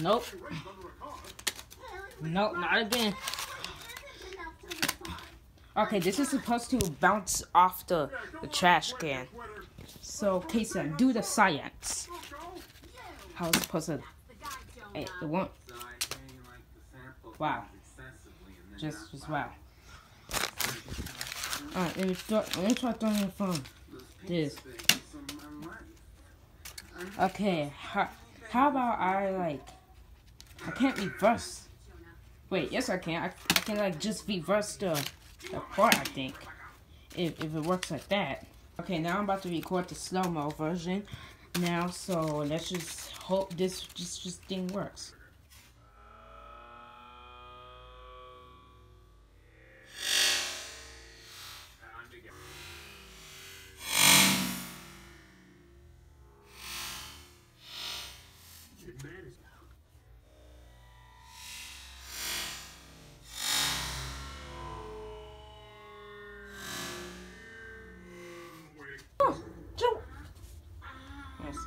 Nope. Nope, not again. Okay, this is supposed to bounce off the, the trash can. So, Casey, do the science. How it's supposed to... Hey, it won't... Wow. Just, just wow. Alright, let me start, let me try throwing the phone. This. Okay, how, how about I, like... Can't reverse. Wait, yes I can. I, I can, like, just reverse uh, the the part, I think. If, if it works like that. Okay, now I'm about to record the slow-mo version now, so let's just hope this just, just thing works.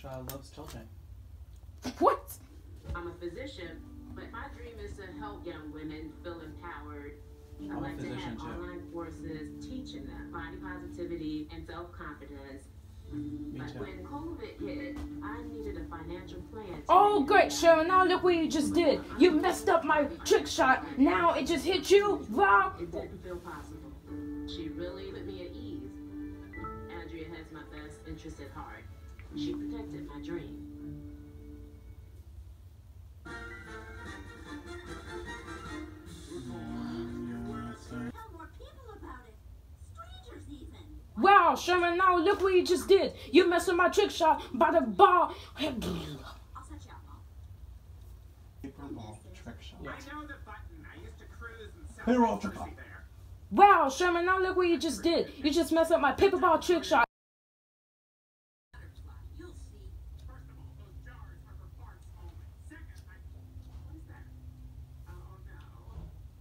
Shaw loves children. What? I'm a physician, but my dream is to help young women feel empowered. I I'm like a to have too. online courses teaching them body positivity and self confidence. Me But when COVID hit, I needed a financial plan. to Oh, great, it Sharon. Now look what you just did. You messed up my trick shot. Now it just hit you. Wow. It didn't feel possible. She really put me at ease. Andrea has my best interest at heart. She protected my dream. Wow, Sherman, now look what you just did. You messed up my trick shot by the ball. Paper ball trick shot. I know the button. I used to cruise and sell Clear trick there. Wow, Sherman, now look what you just did. You just messed up my paper ball trick shot. First of all, those jars are for Bart's only. Second, I... What is that? Oh, no.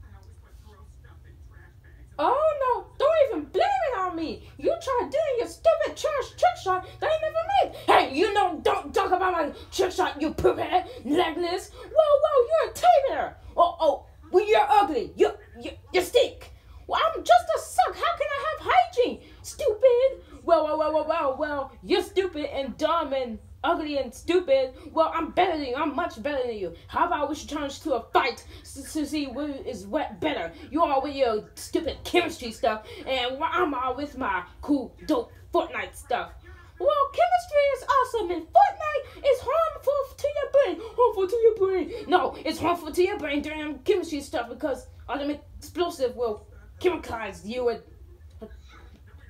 I always put gross stuff in trash bags. Oh no, don't even blame it on me. You tried doing your stupid trash trick shot that I never made. Hey, you know, don't talk about my trick shot, you poop head, legless. Whoa, whoa, you're a tater. Oh, oh, well, you're ugly. You, you, you stink. Well, I'm just a suck. How can I have hygiene? Stupid. Well, well, well, well, well, well, you're stupid and dumb and ugly and stupid. Well, I'm better than you. I'm much better than you. How about we should this to a fight to see who is what better? You all with your stupid chemistry stuff, and I'm all with my cool, dope Fortnite stuff. Well, chemistry is awesome, and Fortnite is harmful to your brain. Harmful to your brain. No, it's harmful to your brain during chemistry stuff because ultimate explosive will chemicalize you and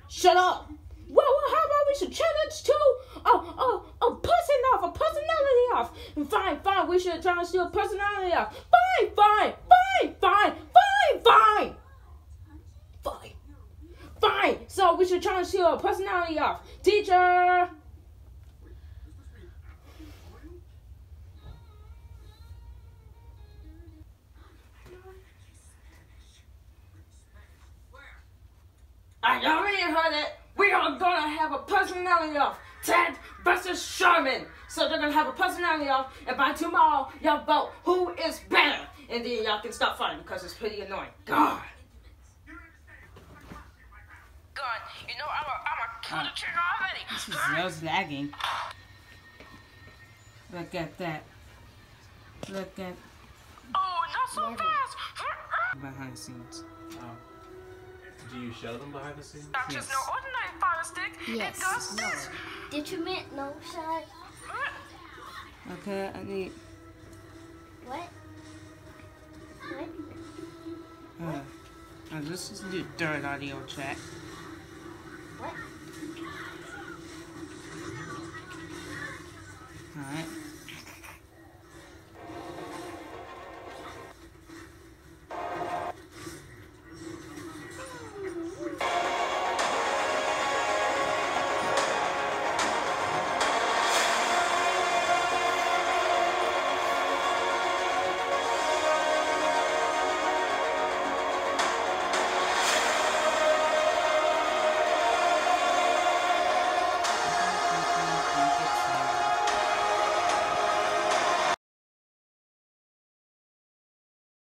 Shut up! Well, well, how about we should challenge to a, a, a person off, a personality off? Fine, fine, we should challenge to a personality off. Fine, fine, fine, fine, fine, fine. Fine. Fine. Should challenge to a personality off. Teacher! I already heard it. We are gonna have a personality off. Ted versus Sherman. So they're gonna have a personality off, and by tomorrow, y'all vote who is better. And then y'all can stop fighting because it's pretty annoying. God, you know I'm a, I'm the trigger already. This is just lagging. Look at that. Look at Oh, not so fast! behind the scenes. Oh. Do you show them behind the scenes? That's just no ordinary fire stick. Yes. It does No. this. Detriment, no side. Okay, I need. What? What? Uh, uh, this is the third audio track. What? Alright.